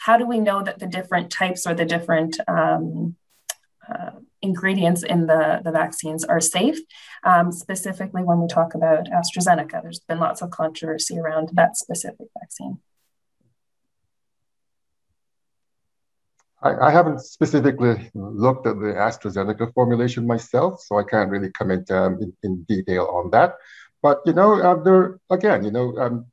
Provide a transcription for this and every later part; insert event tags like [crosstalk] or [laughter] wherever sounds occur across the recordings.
how do we know that the different types or the different um, uh, ingredients in the, the vaccines are safe, um, specifically when we talk about AstraZeneca. There's been lots of controversy around that specific vaccine. I, I haven't specifically looked at the AstraZeneca formulation myself, so I can't really comment um, in, in, detail on that. But you know, uh, there again, you know, um,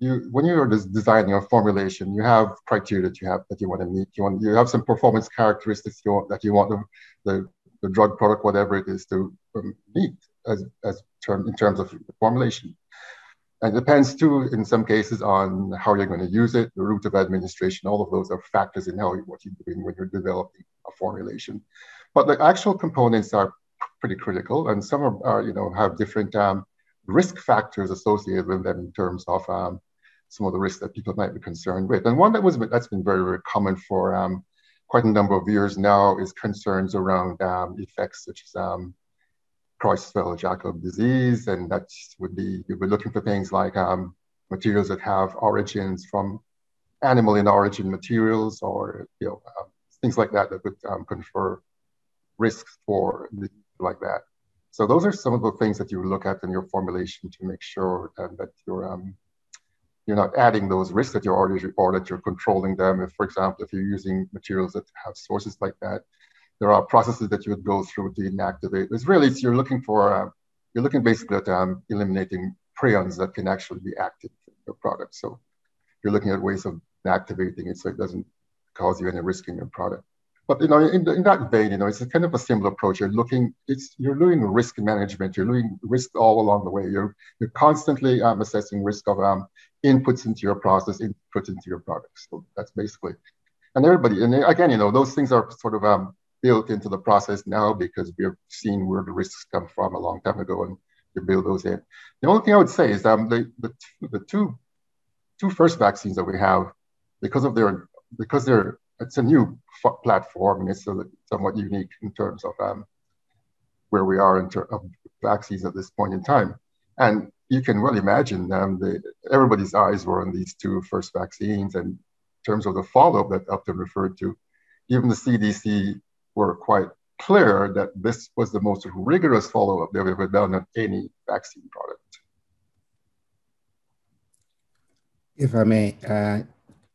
you when you're designing a formulation, you have criteria that you have that you want to meet. You want you have some performance characteristics you want, that you want the, the, the drug product, whatever it is, to um, meet as as term in terms of formulation. And it depends too, in some cases, on how you're going to use it, the route of administration. All of those are factors in how what you're doing when you're developing a formulation. But the actual components are pretty critical, and some are, are you know have different um, risk factors associated with them in terms of um, some of the risks that people might be concerned with. And one that was that's been very very common for um, quite a number of years now is concerns around um, effects such as um, Creutzfeldt-Jakob disease, and that would be you'd be looking for things like um, materials that have origins from animal in origin materials, or you know um, things like that that would um, confer risks for like that. So those are some of the things that you look at in your formulation to make sure that, that you're um, you're not adding those risks that you're already or that you're controlling them. If, for example, if you're using materials that have sources like that, there are processes that you would go through to inactivate. It's really, you're looking for, uh, you're looking basically at um, eliminating prions that can actually be active in your product. So you're looking at ways of activating it so it doesn't cause you any risk in your product. But you know, in, in that vein, you know, it's a kind of a similar approach. You're looking, it's you're doing risk management. You're doing risk all along the way. You're you're constantly um, assessing risk of um, inputs into your process, inputs into your products. So that's basically, and everybody, and again, you know, those things are sort of um, built into the process now because we're seeing where the risks come from a long time ago and you build those in. The only thing I would say is um, the, the, the two, two first vaccines that we have, because of their, because they're, it's a new platform and it's somewhat unique in terms of um, where we are in terms of vaccines at this point in time. And you can well imagine um, the, everybody's eyes were on these two first vaccines and in terms of the follow-up that Upton referred to, even the CDC were quite clear that this was the most rigorous follow-up they've ever done on any vaccine product. If I may uh,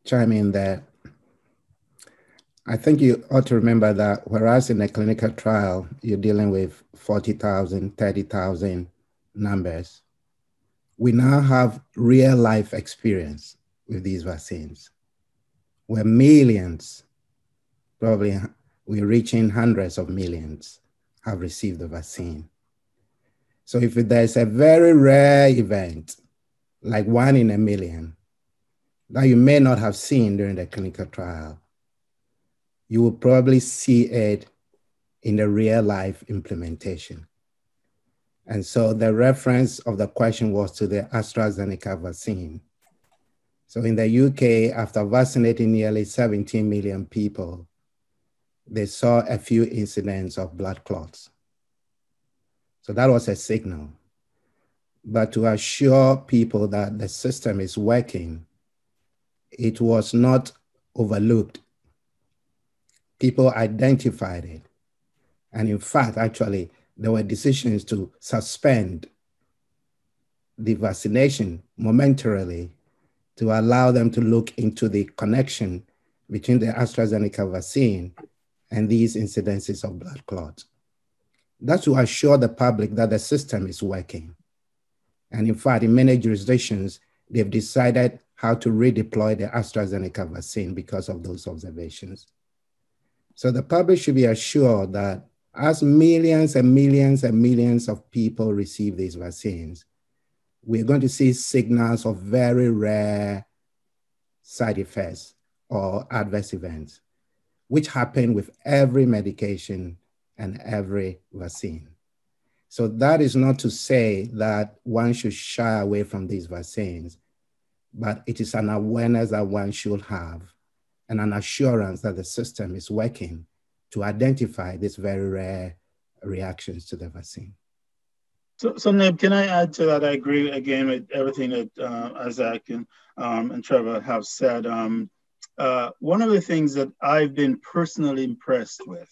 chime in there, I think you ought to remember that whereas in a clinical trial, you're dealing with 40,000, 30,000 numbers, we now have real life experience with these vaccines, where millions, probably we're reaching hundreds of millions have received the vaccine. So if there's a very rare event, like one in a million, that you may not have seen during the clinical trial, you will probably see it in the real life implementation. And so the reference of the question was to the AstraZeneca vaccine. So in the UK, after vaccinating nearly 17 million people, they saw a few incidents of blood clots. So that was a signal. But to assure people that the system is working, it was not overlooked. People identified it. And in fact, actually, there were decisions to suspend the vaccination momentarily to allow them to look into the connection between the AstraZeneca vaccine and these incidences of blood clots. That's to assure the public that the system is working. And in fact, in many jurisdictions, they've decided how to redeploy the AstraZeneca vaccine because of those observations. So the public should be assured that as millions and millions and millions of people receive these vaccines, we're going to see signals of very rare side effects or adverse events which happen with every medication and every vaccine. So that is not to say that one should shy away from these vaccines, but it is an awareness that one should have and an assurance that the system is working to identify these very rare reactions to the vaccine. So, so Neb, can I add to that? I agree again with everything that uh, Isaac and, um, and Trevor have said. Um, uh, one of the things that I've been personally impressed with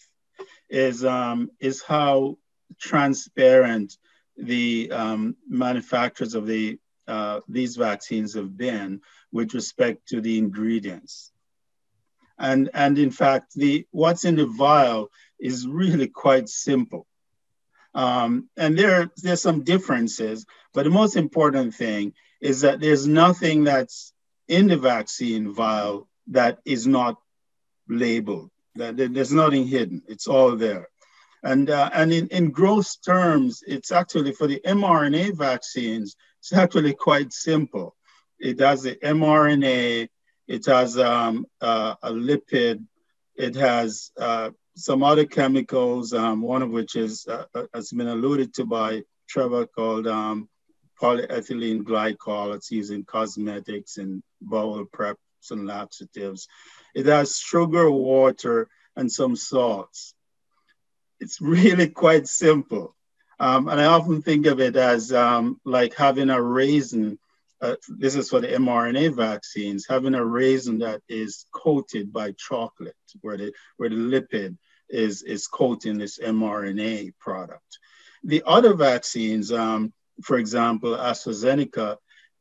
is um, is how transparent the um, manufacturers of the uh, these vaccines have been with respect to the ingredients. And, and in fact, the what's in the vial is really quite simple. Um, and there, there's some differences, but the most important thing is that there's nothing that's in the vaccine vial that is not labeled. That there's nothing hidden. It's all there. And, uh, and in, in gross terms, it's actually for the mRNA vaccines, it's actually quite simple. It has the mRNA, it has um, uh, a lipid, it has uh, some other chemicals, um, one of which is uh, uh, has been alluded to by Trevor called um, polyethylene glycol. It's used in cosmetics and bowel preps and laxatives. It has sugar, water, and some salts. It's really [laughs] quite simple. Um, and I often think of it as um, like having a raisin. Uh, this is for the mRNA vaccines, having a raisin that is coated by chocolate, where the, where the lipid is, is coating this mRNA product. The other vaccines, um, for example, AstraZeneca,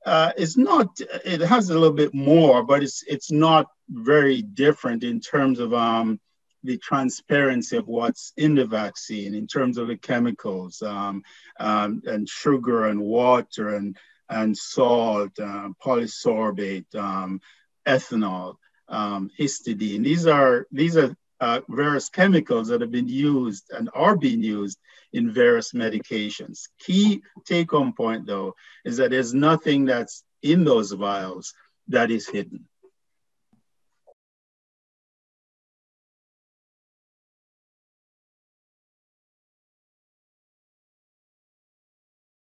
uh, is not, it has a little bit more, but it's, it's not very different in terms of um, the transparency of what's in the vaccine, in terms of the chemicals um, um, and sugar and water and, and salt, uh, polysorbate, um, ethanol, um, histidine. These are, these are uh, various chemicals that have been used and are being used in various medications. Key take home point, though, is that there's nothing that's in those vials that is hidden.